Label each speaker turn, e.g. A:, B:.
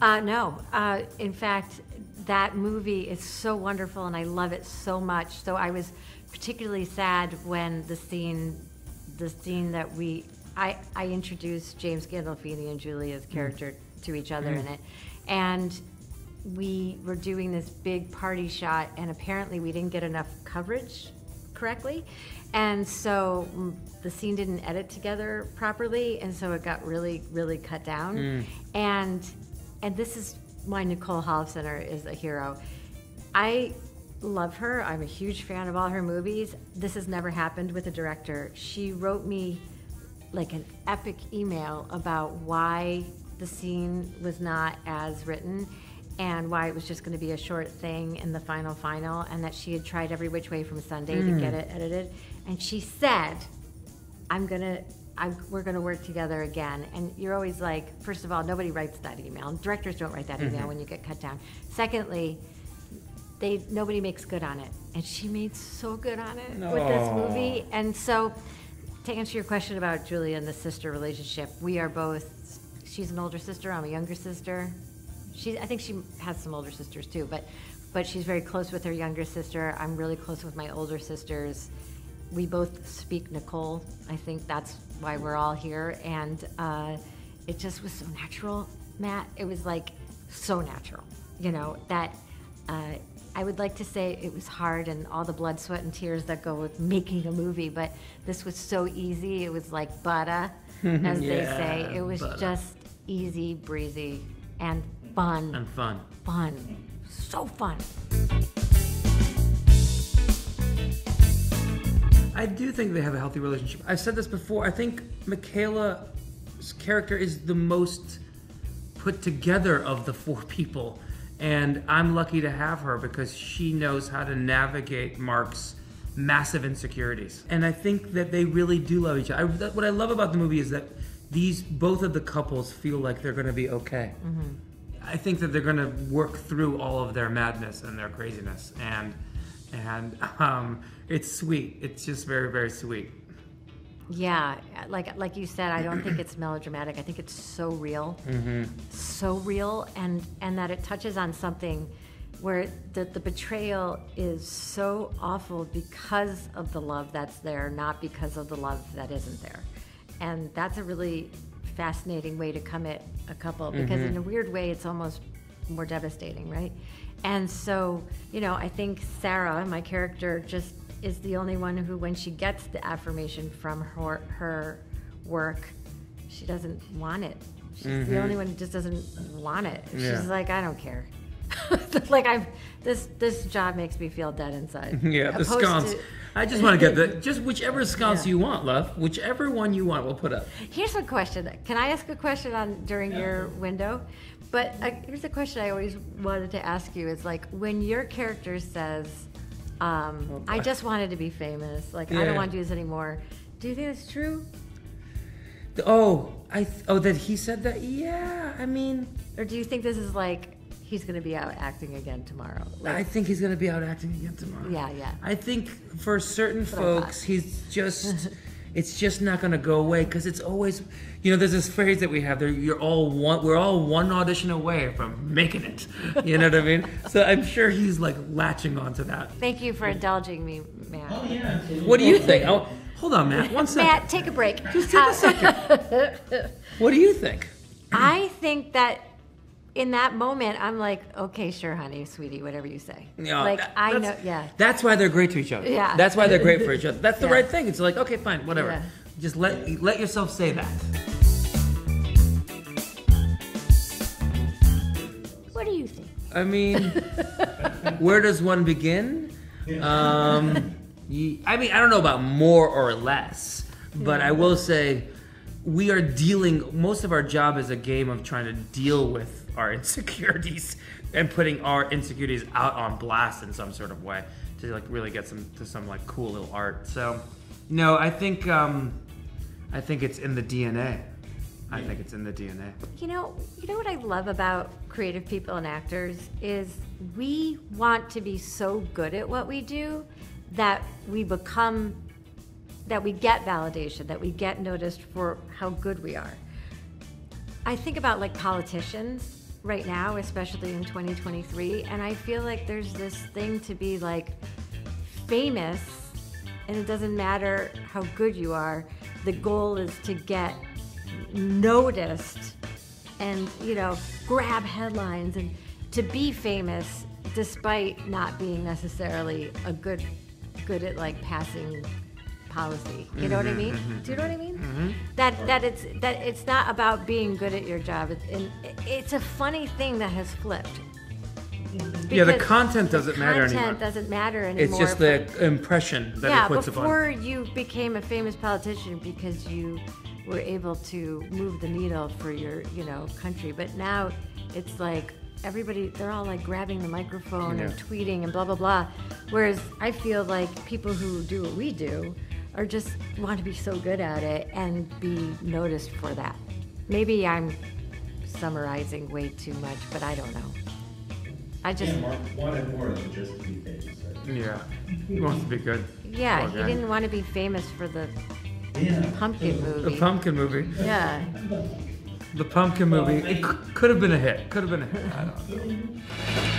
A: Uh, no. Uh, in fact, that movie is so wonderful and I love it so much. So I was particularly sad when the scene, the scene that we, I, I introduced James Gandolfini and Julia's character to each other in it. And we were doing this big party shot and apparently we didn't get enough coverage correctly. And so mm, the scene didn't edit together properly, and so it got really, really cut down. And and this is why Nicole Holofcener is a hero. I love her. I'm a huge fan of all her movies. This has never happened with a director. She wrote me like an epic email about why the scene was not as written and why it was just going to be a short thing in the final final and that she had tried every which way from Sunday to hmm. get it edited and she said I'm gonna, I'm, we're gonna work together again. And you're always like, first of all, nobody writes that email. Directors don't write that email mm-hmm. when you get cut down. Secondly, they nobody makes good on it, and she made so good on it with this movie. And so, to answer your question about Julia and the sister relationship, we are both. She's an older sister. I'm a younger sister. She, I think she has some older sisters too, but but she's very close with her younger sister. I'm really close with my older sisters we both speak Nicole. I think that's why we're all here. And uh, it just was so natural, Matt. It was like so natural, you know, that uh, I would like to say it was hard and all the blood, sweat, and tears that go with making a movie, but this was so easy. It was like butter, as they say. It was
B: butter.
A: just easy breezy and fun.
B: And fun.
A: fun. So fun.
B: I do think they have a healthy relationship. I've said this before. I think Michaela's character is the most put together of the four people. And I'm lucky to have her because she knows how to navigate Mark's massive insecurities. And I think that they really do love each other. I, that, what I love about the movie is that these both of the couples feel like they're going to be okay. Mm-hmm. I think that they're going to work through all of their madness and their craziness, and and um, it's sweet. It's just very very sweet.
A: Yeah, like like you said, I don't think it's melodramatic. I think it's so real, so real, and and that it touches on something where the the betrayal is so awful because of the love that's there, not because of the love that isn't there, and that's a really fascinating way to come at a couple because in a weird way, it's almost more devastating, right? And so, you know, I think Sarah, my character, just is the only one who, when she gets the affirmation from her her work, she doesn't want it. She's the mm-hmm. only one who just doesn't want it.
B: Yeah.
A: She's like, I don't care. like I'm this this job makes me feel dead inside.
B: Yeah, the
A: Opposed
B: sconce.
A: to-
B: I just want to get the just whichever sconce
A: Yeah.
B: you want, love. Whichever one you want, we'll put up.
A: Here's a question. Can I ask a question on during your window? But uh, here's a question I always wanted to ask you: Is like when your character says, um, "I just wanted to be famous. Like I don't want to do this anymore." Do you think that's true,
B: Oh, I th- oh that he said that. Yeah, I mean,
A: or do you think this is like he's going to be out acting again tomorrow? Like,
B: I think he's gonna be out acting again tomorrow.
A: yeah, yeah.
B: I think for certain
A: what I thought.
B: folks, he's just, it's just not going to go away because it's always, you know, there's this phrase that we have there. You're all one. We're all one audition away from making it. You know what I mean? So I'm sure he's like latching onto that.
A: Thank you for indulging me, Matt. Oh yeah.
B: What do you think? Oh, hold on, Matt. One second.
A: Matt, take a break.
B: Just take a second. what do you think?
A: I think that in that moment, I'm like, okay, sure, honey, sweetie, whatever you say.
B: Yeah,
A: like
B: that-
A: I know, yeah.
B: That's why they're great to each other.
A: Yeah.
B: That's why they're great for each other. That's the
A: Yeah.
B: right thing. It's like, okay, fine, whatever.
A: Yeah.
B: Just let let yourself say that.
A: What do you think?
B: I mean, where does one begin? Um, ye- I mean, I don't know about more or less, but I will say we are dealing. Most of our job is a game of trying to deal with our insecurities and putting our insecurities out on blast in some sort of way to like really get some to some like cool little art. So, no, I think um, I think it's in the DNA. I think it's in the DNA.
A: You know, you know what I love about creative people and actors is we want to be so good at what we do that we become that we get validation, that we get noticed for how good we are. I think about like politicians, right now, especially in 2023. And I feel like there's this thing to be like famous, and it doesn't matter how good you are. The goal is to get noticed and, you know, grab headlines and to be famous despite not being necessarily a good good at like passing policy. You know mm-hmm, what I mean? Mm-hmm, do you know what I mm-hmm. mean? That that it's that it's not about being good at your job. It's, and it's a funny thing that has flipped.
B: yeah, the
A: Because
B: content doesn't matter
A: content
B: anymore.
A: doesn't matter anymore.
B: It's just the impression that
A: yeah,
B: it puts upon.
A: before you became a famous politician because you were able to move the needle for your, you know, country. But now it's like everybody, they're all like grabbing the microphone and
B: Yeah.
A: tweeting and blah, blah, blah. Whereas I feel like people who do what we do are just want to be so good at it and be noticed for that. Maybe I'm summarizing way too much, but I don't know. I just,
C: Yeah, Mark wanted more than just to be famous.
B: Yeah, he wants to be good.
A: yeah,
B: Poor
A: he didn't want to be famous for the
C: Yeah.
A: pumpkin movie.
B: The pumpkin movie.
A: Yeah.
B: The pumpkin movie. It c- could have been a hit. Could have been a hit. I don't know.